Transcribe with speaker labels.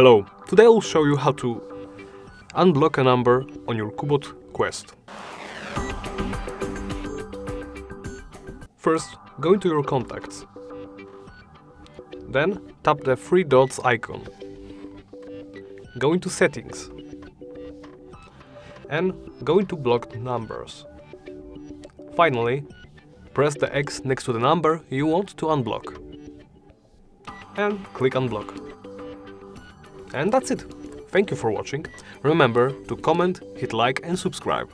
Speaker 1: Hello, today I'll show you how to unblock a number on your Cubot Quest. First, go into your contacts. Then tap the three dots icon. Go into settings. And go into blocked numbers. Finally, press the X next to the number you want to unblock. And click unblock. And that's it. Thank you for watching. Remember to comment, hit like and subscribe.